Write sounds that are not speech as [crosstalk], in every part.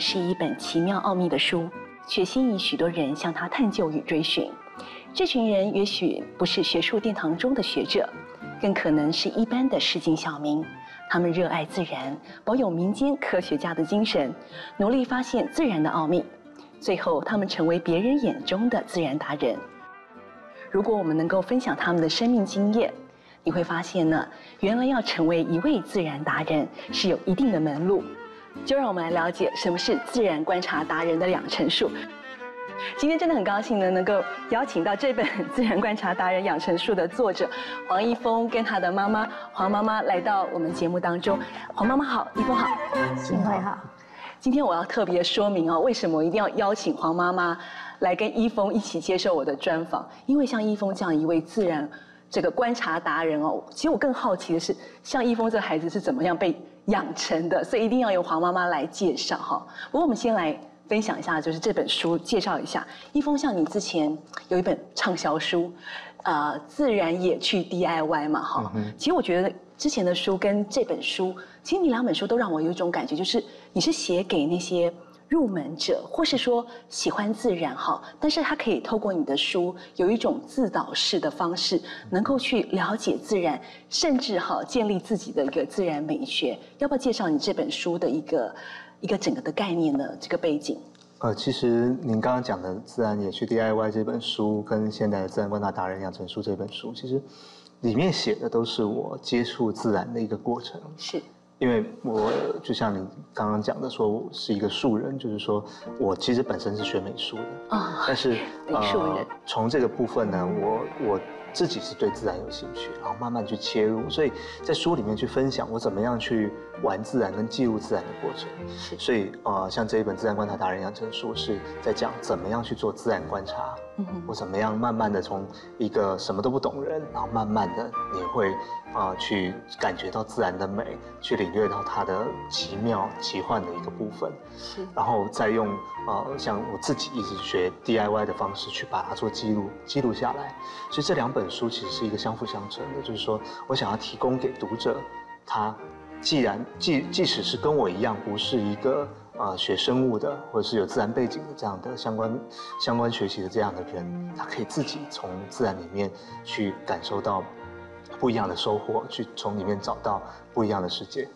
是一本奇妙奥秘的书，却吸引许多人向它探究与追寻。这群人也许不是学术殿堂中的学者，更可能是一般的市井小民。他们热爱自然，保有民间科学家的精神，努力发现自然的奥秘。最后，他们成为别人眼中的自然达人。如果我们能够分享他们的生命经验，你会发现呢，原来要成为一位自然达人是有一定的门路。就让我们来了解什么是自然观察达人的养成术。今天真的很高兴呢，能够邀请到这本《自然观察达人养成术》的作者黄一峰跟他的妈妈黄妈妈来到我们节目当中。黄妈妈好，一峰好，幸会好。今天我要特别说明哦，为什么我一定要邀请黄妈妈来跟一峰一起接受我的专访？因为像一峰这样一位自然这个观察达人哦，其实我更好奇的是，像一峰这孩子是怎么样被养成的？所以一定要由黄妈妈来介绍哈。不过我们先来。分享一下，就是这本书介绍一下。一峰像你之前有一本畅销书，呃，自然也去 DIY 嘛，哈。其实我觉得之前的书跟这本书，其实你两本书都让我有一种感觉，就是你是写给那些入门者，或是说喜欢自然哈，但是他可以透过你的书，有一种自导式的方式，能够去了解自然，甚至哈建立自己的一个自然美学。要不要介绍你这本书的一个？一个整个的概念呢这个背景，呃，其实您刚刚讲的《自然也去 DIY》这本书，跟现代的《自然观察达人养成书》这本书，其实里面写的都是我接触自然的一个过程。是，因为我就像你刚刚讲的，说我是一个素人，就是说我其实本身是学美术的啊，但是美术人从这个部分呢，我我。自己是对自然有兴趣，然后慢慢去切入，所以在书里面去分享我怎么样去玩自然跟记录自然的过程。所以呃，像这一本《自然观察达人养成书》是在讲怎么样去做自然观察。我怎么样慢慢的从一个什么都不懂人，然后慢慢的你会啊去感觉到自然的美，去领略到它的奇妙奇幻的一个部分，是，然后再用啊像我自己一直学 DIY 的方式去把它做记录记录下来，所以这两本书其实是一个相辅相成的，就是说我想要提供给读者，他既然即即使是跟我一样不是一个。啊，学生物的或者是有自然背景的这样的相关相关学习的这样的人，他可以自己从自然里面去感受到不一样的收获，去从里面找到不一样的世界。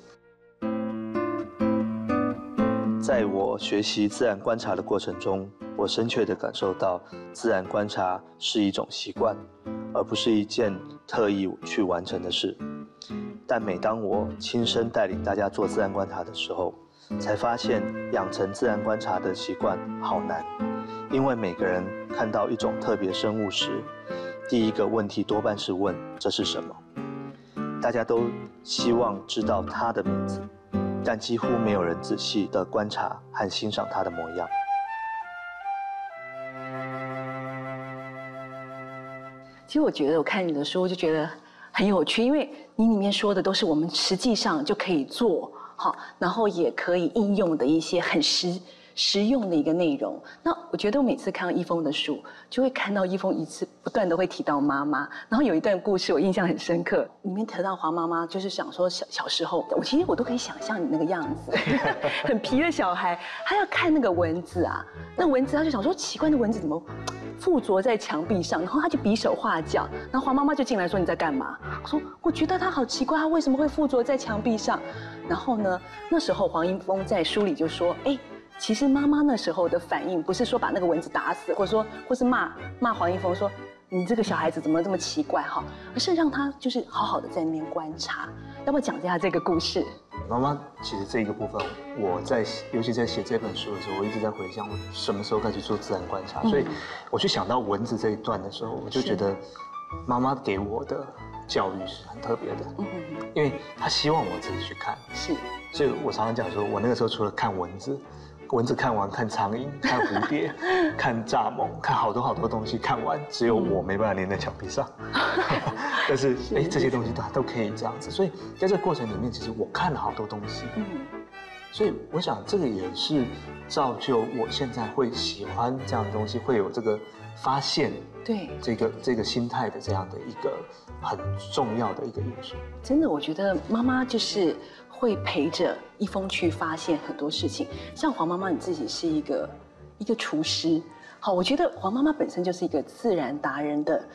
在我学习自然观察的过程中，我深切的感受到，自然观察是一种习惯，而不是一件特意去完成的事。但每当我亲身带领大家做自然观察的时候，才发现养成自然观察的习惯好难，因为每个人看到一种特别生物时，第一个问题多半是问这是什么。大家都希望知道它的名字，但几乎没有人仔细的观察和欣赏它的模样。其实我觉得我看你的书就觉得很有趣，因为你里面说的都是我们实际上就可以做。好，然后也可以应用的一些很实实用的一个内容。那我觉得我每次看到一峰的书，就会看到一峰一次不断的会提到妈妈。然后有一段故事我印象很深刻，里面提到黄妈妈，就是想说小小时候，我其实我都可以想象你那个样子，[laughs] 很皮的小孩，他要看那个蚊子啊，那蚊子他就想说奇怪的蚊子怎么附着在墙壁上，然后他就比手画脚，然后黄妈妈就进来说你在干嘛？我说我觉得他好奇怪，他为什么会附着在墙壁上？然后呢？那时候黄英峰在书里就说：“哎，其实妈妈那时候的反应不是说把那个蚊子打死，或者说或是骂骂黄一峰说你这个小孩子怎么这么奇怪哈，而是让他就是好好的在那边观察。要不要讲一下这个故事？妈妈，其实这一个部分，我在尤其在写这本书的时候，我一直在回想我什么时候开始做自然观察。所以我去想到蚊子这一段的时候，我就觉得妈妈给我的。”教育是很特别的，嗯因为她希望我自己去看，是，所以我常常讲说，我那个时候除了看蚊子，蚊子看完看苍蝇，[laughs] 看蝴蝶，[laughs] 看蚱蜢，看好多好多东西，看完只有我没办法粘在墙壁上，[laughs] 但是哎，这些东西都都可以这样子，所以在这个过程里面，其实我看了好多东西，嗯，所以我想这个也是造就我现在会喜欢这样的东西，会有这个发现对，这个这个心态的这样的一个很重要的一个因素。真的，我觉得妈妈就是会陪着一峰去发现很多事情。像黄妈妈，你自己是一个一个厨师，好，我觉得黄妈妈本身就是一个自然达人的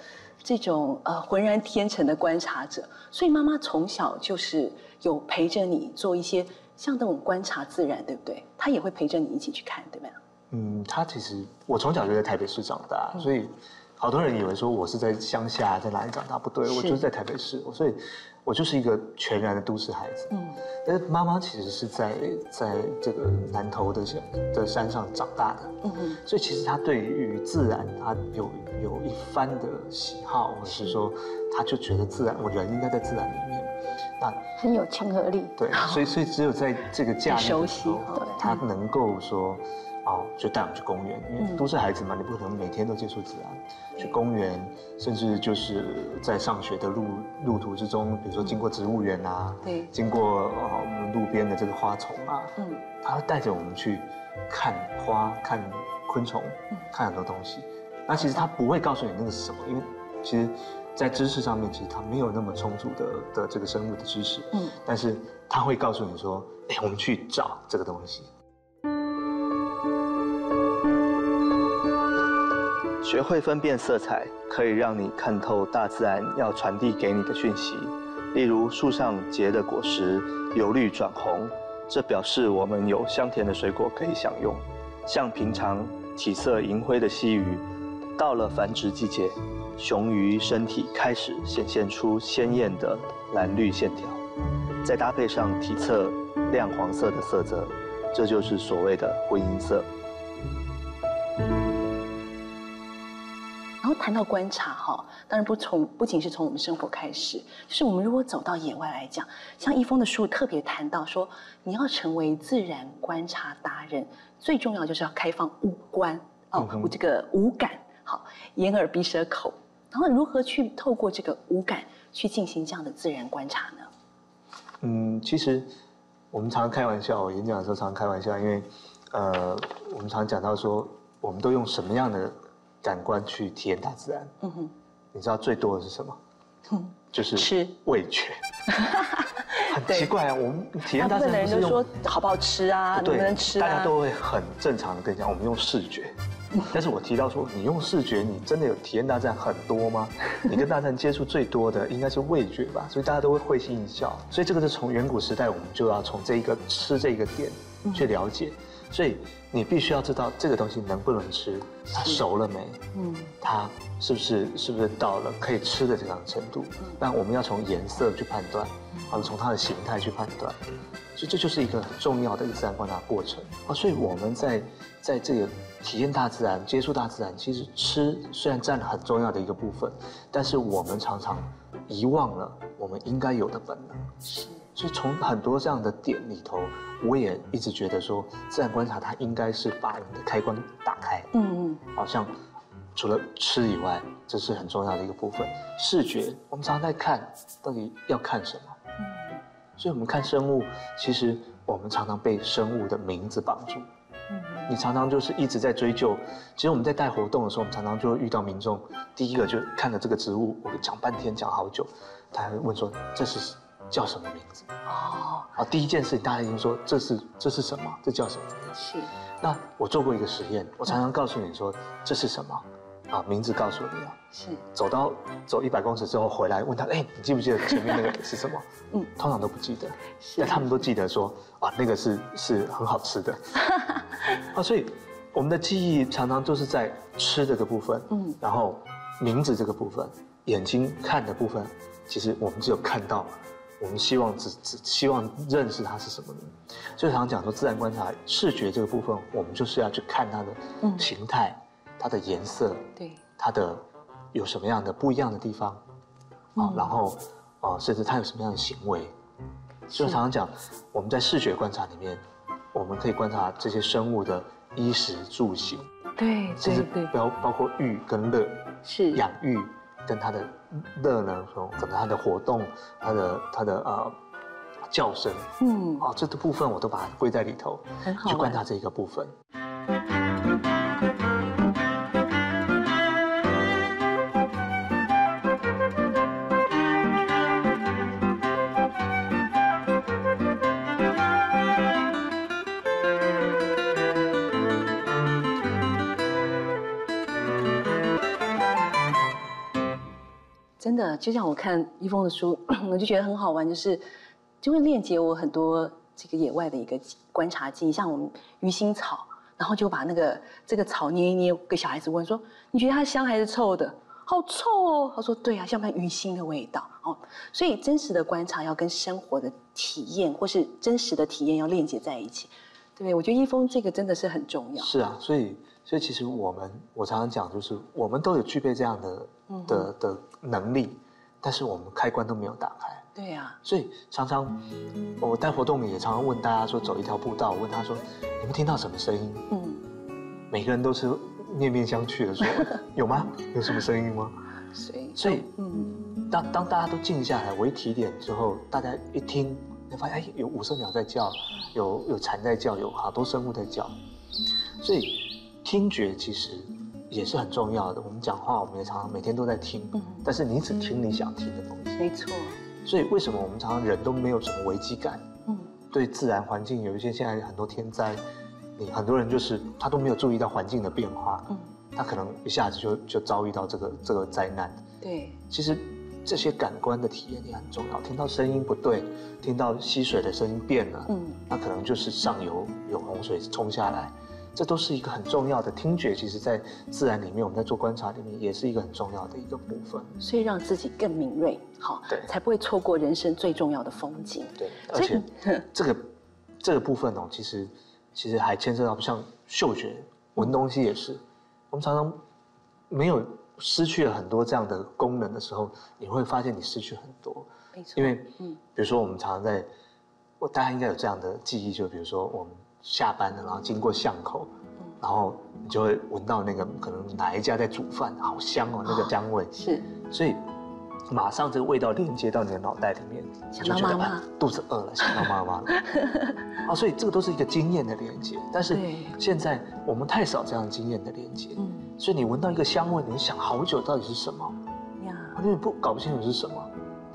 这种呃浑然天成的观察者，所以妈妈从小就是有陪着你做一些像那种观察自然，对不对？她也会陪着你一起去看，对不对？嗯，他其实我从小就在台北市长大，所以。好多人以为说我是在乡下，在哪里长大？不对，我就是在台北市，所以，我就是一个全然的都市孩子。嗯，但是妈妈其实是在在这个南投的山的山上长大的。嗯哼，所以其实他对于自然，他有有一番的喜好，或者是说，他就觉得自然，我人应该在自然里面。那很有亲和力。对，所以所以只有在这个假日的时候，她能够说。哦，就带我们去公园，因为都是孩子嘛，你不可能每天都接触自然。去公园，甚至就是在上学的路路途之中，比如说经过植物园啊，对，经过我们路边的这个花丛啊，嗯，他会带着我们去看花、看昆虫、看很多东西。那其实他不会告诉你那个是什么，因为其实，在知识上面，其实他没有那么充足的的这个生物的知识，嗯，但是他会告诉你说，哎，我们去找这个东西。学会分辨色彩，可以让你看透大自然要传递给你的讯息。例如，树上结的果实由绿转红，这表示我们有香甜的水果可以享用。像平常体色银灰的溪鱼，到了繁殖季节，雄鱼身体开始显现出鲜艳的蓝绿线条，再搭配上体侧亮黄色的色泽，这就是所谓的婚姻色。谈到观察哈，当然不从不仅是从我们生活开始，就是我们如果走到野外来讲，像一峰的书特别谈到说，你要成为自然观察达人，最重要就是要开放五官哦，这个五感好，眼耳鼻舌口，然后如何去透过这个五感去进行这样的自然观察呢？嗯，其实我们常常开玩笑，我演讲的时候常常开玩笑，因为呃，我们常讲到说，我们都用什么样的？感官去体验大自然，嗯哼，你知道最多的是什么？嗯，就是吃味觉。[laughs] 很奇怪啊，我们体验大自然不是用说好不好吃啊，能不能吃啊？大家都会很正常的跟你讲，我们用视觉。[laughs] 但是我提到说，你用视觉，你真的有体验大自然很多吗？[laughs] 你跟大自然接触最多的应该是味觉吧，所以大家都会会心一笑。所以这个是从远古时代，我们就要从这一个吃这一个点去了解。所以你必须要知道这个东西能不能吃，它熟了没？嗯，它是不是是不是到了可以吃的这样程度？那我们要从颜色去判断，或者从它的形态去判断，所以这就是一个很重要的一个自然观察过程啊。所以我们在在这个体验大自然、接触大自然，其实吃虽然占了很重要的一个部分，但是我们常常遗忘了我们应该有的本能。是。所以从很多这样的点里头，我也一直觉得说，自然观察它应该是把我们的开关打开。嗯嗯。好像除了吃以外，这是很重要的一个部分。视觉，我们常常在看到底要看什么。嗯。所以我们看生物，其实我们常常被生物的名字绑住。嗯。你常常就是一直在追究。其实我们在带活动的时候，我们常常就会遇到民众，第一个就看了这个植物，我讲半天讲好久，他还会问说这是。叫什么名字？哦，啊，第一件事，大家已经说这是这是什么？这叫什么名字？是。那我做过一个实验，我常常告诉你说这是什么，啊，名字告诉你啊。是。走到走一百公尺之后回来问他，哎，你记不记得前面那个是什么？[laughs] 嗯，通常都不记得。是。但他们都记得说，啊，那个是是很好吃的。[laughs] 啊，所以我们的记忆常常都是在吃这个部分，嗯，然后名字这个部分，眼睛看的部分，其实我们只有看到。我们希望只只希望认识它是什么呢？就常常讲说自然观察视觉这个部分，我们就是要去看它的形态、它的颜色，对它的有什么样的不一样的地方啊，然后啊，甚至它有什么样的行为。所以常常讲我们在视觉观察里面，我们可以观察这些生物的衣食住行，对，甚至包包括欲跟乐，是养育。跟他的乐呢，说可能他的活动，他的他的呃叫声，嗯，哦，这个部分我都把它归在里头，很好，去观察这一个部分。真的，就像我看一峰的书，[clears throat] 我就觉得很好玩，就是就会链接我很多这个野外的一个观察记忆，像我们鱼腥草，然后就把那个这个草捏一捏，给小孩子问说：“你觉得它香还是臭的？”好臭哦！他说：“对啊，像不像鱼腥的味道？”哦，所以真实的观察要跟生活的体验或是真实的体验要链接在一起，对不对？我觉得一峰这个真的是很重要。是啊，所以所以其实我们我常常讲，就是我们都有具备这样的的的能力，但是我们开关都没有打开。对呀，所以常常我带活动也常常问大家说，走一条步道，我问他说，你们听到什么声音？嗯，每个人都是面面相觑的说，[laughs] 有吗？有什么声音吗？所以，所以，嗯，当当大家都静下来，我一提点之后，大家一听，你发现哎，有五色鸟在叫，有有蝉在叫，有好多生物在叫，所以听觉其实。也是很重要的。我们讲话，我们也常常每天都在听，但是你只听你想听的东西。没错。所以为什么我们常常人都没有什么危机感？嗯。对自然环境有一些现在很多天灾，你很多人就是他都没有注意到环境的变化，嗯，他可能一下子就就遭遇到这个这个灾难。对。其实这些感官的体验也很重要。听到声音不对，听到溪水的声音变了，嗯，那可能就是上游有洪水冲下来。这都是一个很重要的听觉，其实，在自然里面，我们在做观察里面，也是一个很重要的一个部分。所以让自己更敏锐，好，对，才不会错过人生最重要的风景。对，而且这个这个部分哦，其实其实还牵涉到像嗅觉，闻东西也是。我们常常没有失去了很多这样的功能的时候，你会发现你失去很多。没错，因为嗯，比如说我们常常在，我大家应该有这样的记忆，就比如说我们。下班了，然后经过巷口，然后你就会闻到那个可能哪一家在煮饭，好香哦，那个香味。是，所以马上这个味道连接到你的脑袋里面，想到妈妈，肚子饿了，想到妈妈。了，[laughs] 啊，所以这个都是一个经验的连接。但是现在我们太少这样经验的连接，嗯，所以你闻到一个香味，你想好久到底是什么。呀？因为不搞不清楚是什么，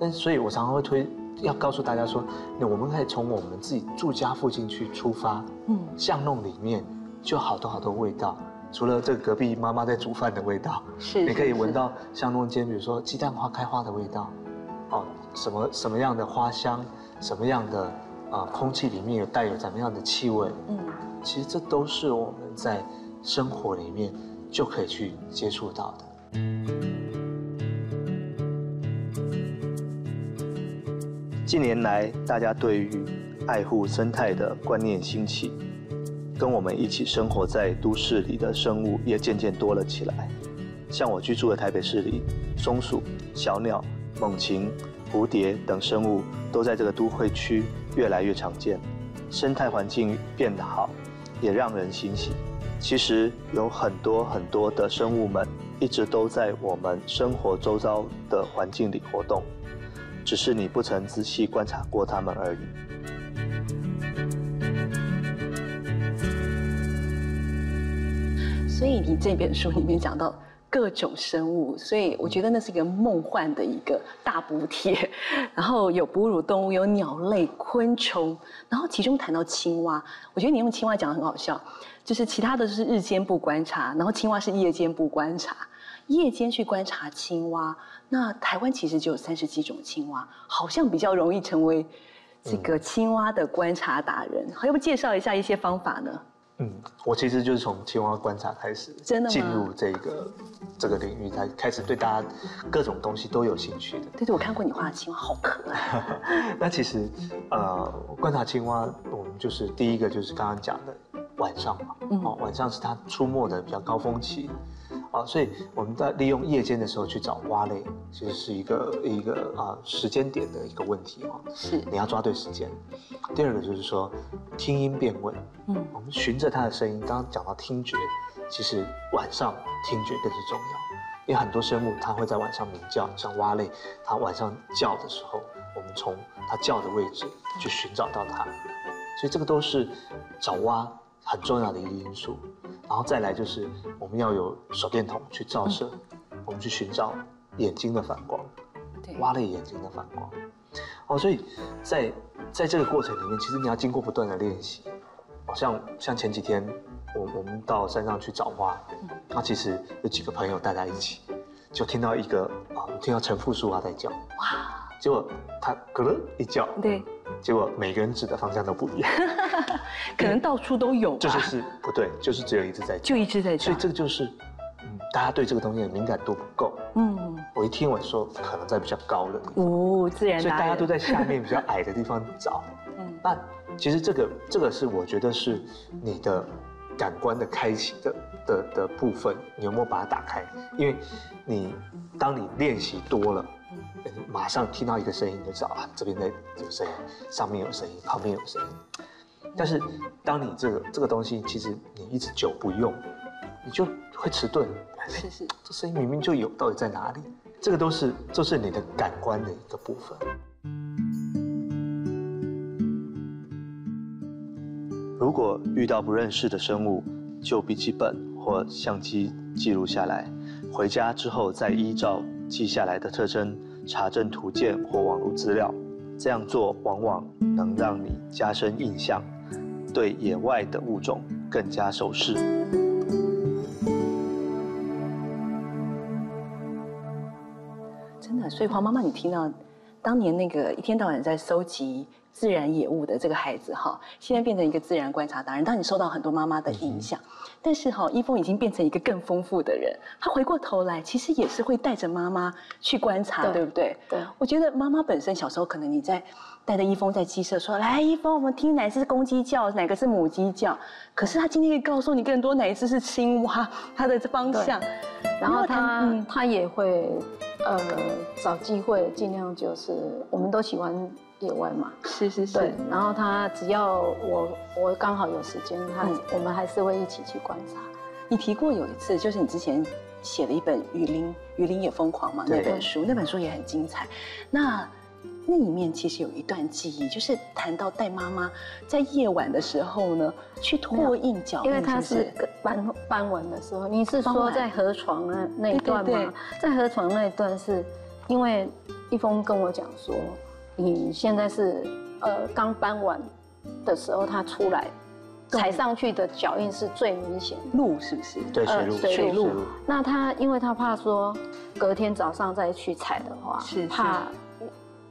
但是所以我常常会推。要告诉大家说，那我们可以从我们自己住家附近去出发，嗯，巷弄里面就好多好多味道，除了这隔壁妈妈在煮饭的味道，是，你可以闻到巷弄间，比如说鸡蛋花开花的味道，哦，什么什么样的花香，什么样的啊，空气里面有带有怎么样的气味，嗯，其实这都是我们在生活里面就可以去接触到的。近年来，大家对于爱护生态的观念兴起，跟我们一起生活在都市里的生物也渐渐多了起来。像我居住的台北市里，松鼠、小鸟、猛禽、蝴蝶等生物都在这个都会区越来越常见，生态环境变得好，也让人欣喜。其实有很多很多的生物们一直都在我们生活周遭的环境里活动。只是你不曾仔细观察过它们而已。所以你这本书里面讲到各种生物，所以我觉得那是一个梦幻的一个大补贴。然后有哺乳动物，有鸟类、昆虫，然后其中谈到青蛙，我觉得你用青蛙讲的很好笑，就是其他的是日间不观察，然后青蛙是夜间不观察。夜间去观察青蛙，那台湾其实就有三十几种青蛙，好像比较容易成为这个青蛙的观察达人。要不介绍一下一些方法呢？嗯，我其实就是从青蛙观察开始，真的进入这个这个领域，才开始对大家各种东西都有兴趣的。对对，我看过你画的青蛙，好可爱。[laughs] 那其实呃，观察青蛙，我们就是第一个就是刚刚讲的晚上嘛，哦，晚上是它出没的比较高峰期。啊，所以我们在利用夜间的时候去找蛙类，其实是一个一个啊时间点的一个问题啊。是，你要抓对时间。第二个就是说，听音辨位。嗯，我们循着它的声音，刚刚讲到听觉，其实晚上听觉更是重要，因为很多生物它会在晚上鸣叫，像蛙类，它晚上叫的时候，我们从它叫的位置去寻找到它，所以这个都是找蛙很重要的一个因素。然后再来就是我们要有手电筒去照射，我们去寻找眼睛的反光，蛙类眼睛的反光。哦，所以在在这个过程里面，其实你要经过不断的练习。哦，像像前几天我我们到山上去找花，那其实有几个朋友大家一起，就听到一个啊，听到陈复苏啊在叫，哇，结果他咯咯一叫，对，结果每个人指的方向都不一样，[laughs] 可能到处都有，这就是不对，就是只有一只在叫，就一直在叫，所以这个就是，嗯，大家对这个东西的敏感度不够，嗯，我一听我说可能在比较高的，哦，自然，所以大家都在下面比较矮的地方找，[laughs] 嗯，那其实这个这个是我觉得是你的。感官的开启的的的部分，你有没有把它打开？因为，你当你练习多了，马上听到一个声音你就知道啊，这边的有声音，上面有声音，旁边有声音。但是，当你这个这个东西，其实你一直久不用，你就会迟钝。是是，这声音明明就有，到底在哪里？这个都是这是你的感官的一个部分。如果遇到不认识的生物，就笔记本或相机记录下来，回家之后再依照记下来的特征查证图鉴或网络资料。这样做往往能让你加深印象，对野外的物种更加熟识。真的，所以黄妈妈，你听到当年那个一天到晚在搜集。自然野物的这个孩子哈，现在变成一个自然观察达人。当你受到很多妈妈的影响，但是哈，一峰已经变成一个更丰富的人。他回过头来，其实也是会带着妈妈去观察，对不对？对。我觉得妈妈本身小时候可能你在带着一峰在鸡舍说：“来，一峰，我们听哪只是公鸡叫，哪个是母鸡叫。”可是他今天可以告诉你更多哪一只是青蛙，它的方向。然后他他也会呃找机会，尽量就是我们都喜欢。野外嘛，是是是。对，然后他只要我我刚好有时间，他我们还是会一起去观察。你提过有一次，就是你之前写了一本《雨林雨林也疯狂》嘛，那本书，那本书也很精彩。那那里面其实有一段记忆，就是谈到带妈妈在夜晚的时候呢，去拓印脚印，因为他是搬搬完的时候。你是说在河床那那一段吗？在河床那一段是因为一峰跟我讲说。你现在是呃刚搬完的时候，他出来踩上去的脚印是最明显，路是不是？对，水路。水路。那他因为他怕说隔天早上再去踩的话，是怕，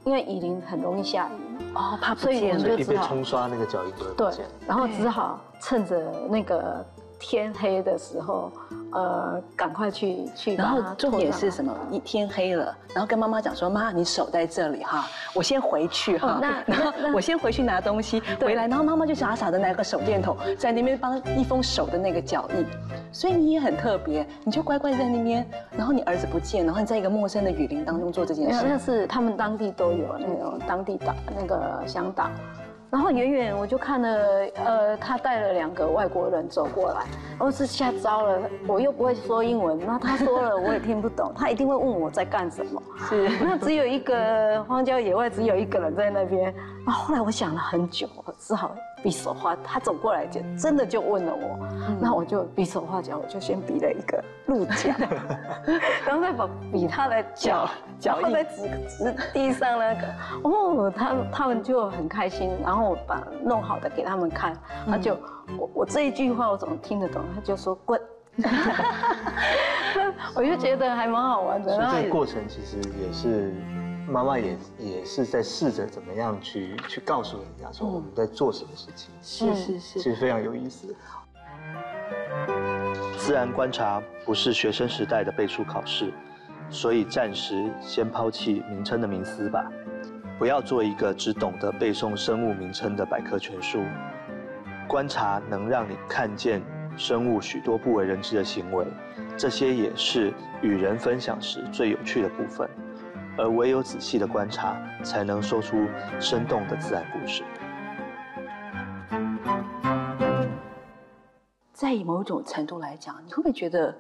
因为雨林很容易下雨哦，怕不见，所以被冲刷那个脚印就会不见。然后只好趁着那个天黑的时候。呃，赶快去去。然后重点是什么？一天黑了，然后跟妈妈讲说：“妈，你守在这里哈，我先回去哈。[laughs] 然后我先回去拿东西，回来。然后妈妈就傻傻的拿个手电筒在那边帮一封手的那个脚印。所以你也很特别，你就乖乖在那边。然后你儿子不见，然后你在一个陌生的雨林当中做这件事。那是他们当地都有那种当地岛那个乡岛。然后远远我就看了，呃，他带了两个外国人走过来，我是吓糟了，我又不会说英文，那他说了我也听不懂，[laughs] 他一定会问我在干什么。是，那只有一个荒郊野外，只有一个人在那边。然后后来我想了很久，只好。比手画，他走过来就真的就问了我，那我就比手画脚，我就先比了一个鹿角，然后再把比他的脚脚印在指指地上那个，哦，他他们就很开心，然后我把弄好的给他们看，他就我我这一句话我怎么听得懂？他就说滚，[laughs] [laughs] 我就觉得还蛮好玩的。所以这个过程其实也是。妈妈也也是在试着怎么样去去告诉人家说我们在做什么事情，是是是，其实非常有意思。自然观察不是学生时代的背书考试，所以暂时先抛弃名称的名思吧，不要做一个只懂得背诵生物名称的百科全书。观察能让你看见生物许多不为人知的行为，这些也是与人分享时最有趣的部分。而唯有仔细的观察，才能说出生动的自然故事。在以某种程度来讲，你会不会觉得，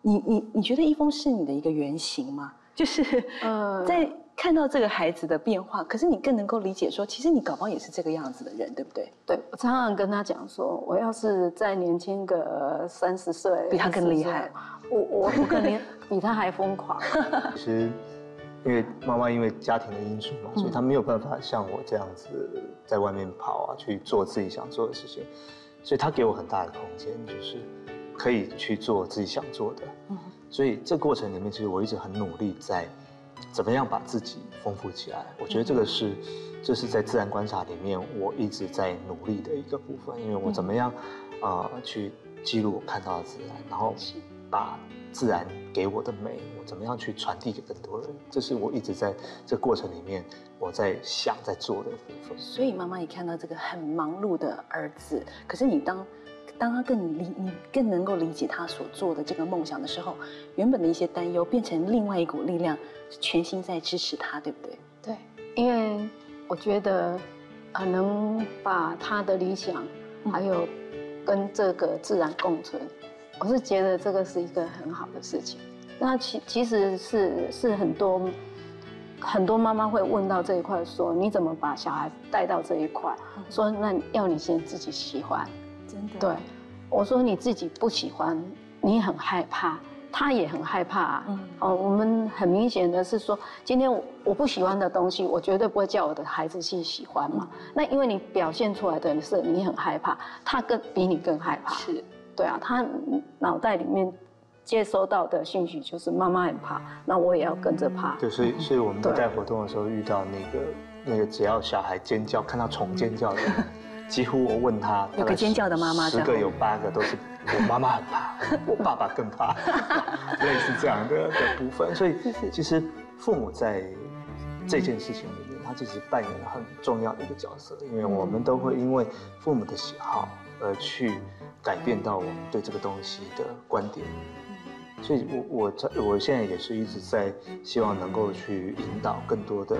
你你你觉得一峰是你的一个原型吗？就是呃，在看到这个孩子的变化，可是你更能够理解说，其实你搞不好也是这个样子的人，对不对？对我常常跟他讲说，我要是再年轻个三十岁，比他更厉害，我我我可能比他还疯狂。其实。因为妈妈因为家庭的因素嘛，所以她没有办法像我这样子在外面跑啊，去做自己想做的事情，所以她给我很大的空间，就是可以去做自己想做的。所以这过程里面，其实我一直很努力在怎么样把自己丰富起来。我觉得这个是，这是在自然观察里面我一直在努力的一个部分，因为我怎么样啊去记录我看到的自然，然后把自然给我的美，我怎么样去传递给更多人，这是我一直在这过程里面我在想在做的部分。所以妈妈也看到这个很忙碌的儿子，可是你当。当他更理你更能够理解他所做的这个梦想的时候，原本的一些担忧变成另外一股力量，全心在支持他，对不对？对，因为我觉得，呃，能把他的理想，还有跟这个自然共存，我是觉得这个是一个很好的事情。那其其实是是很多很多妈妈会问到这一块，说你怎么把小孩带到这一块？说那要你先自己喜欢。真的对，我说你自己不喜欢，你很害怕，他也很害怕。嗯，哦，我们很明显的是说，今天我我不喜欢的东西，我绝对不会叫我的孩子去喜欢嘛。那因为你表现出来的是你很害怕，他更比你更害怕。是，对啊，他脑袋里面接收到的信息就是妈妈很怕，那我也要跟着怕。对，所以所以我们在带活动的时候遇到那个那个只要小孩尖叫，看到虫尖叫的。[laughs] 几乎我问他，有个尖叫的妈妈，十个有八个都是我妈妈很怕，[laughs] 我爸爸更怕，[laughs] 类似这样的的部分。所以其实父母在这件事情里面，他其实扮演了很重要的一个角色，因为我们都会因为父母的喜好而去改变到我们对这个东西的观点。所以我我在我现在也是一直在希望能够去引导更多的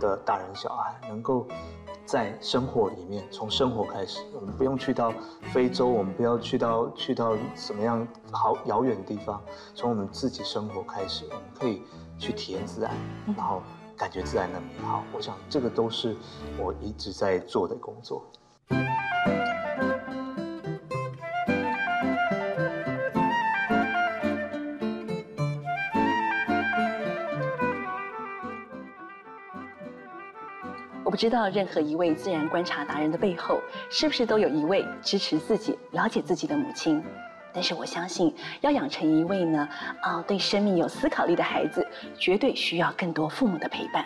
的大人小孩能够。在生活里面，从生活开始，我们不用去到非洲，我们不要去到去到什么样好遥远的地方，从我们自己生活开始，我们可以去体验自然，然后感觉自然的美好。我想这个都是我一直在做的工作。不知道任何一位自然观察达人的背后，是不是都有一位支持自己、了解自己的母亲？但是我相信，要养成一位呢，啊，对生命有思考力的孩子，绝对需要更多父母的陪伴。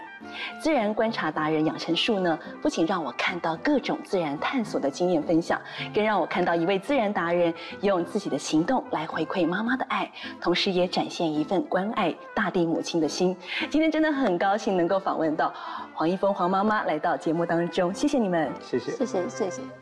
自然观察达人养成术呢，不仅让我看到各种自然探索的经验分享，更让我看到一位自然达人用自己的行动来回馈妈妈的爱，同时也展现一份关爱大地母亲的心。今天真的很高兴能够访问到黄一峰黄妈妈来到节目当中，谢谢你们，谢谢，谢谢，谢谢。